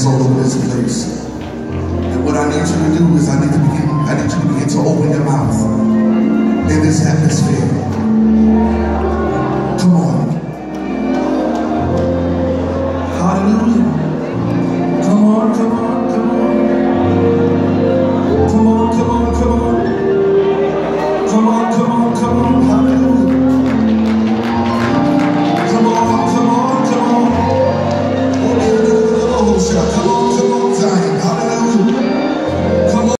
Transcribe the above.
is all over this place. And what I need you to do is I need to begin, I need you to begin to open your mouth in this atmosphere.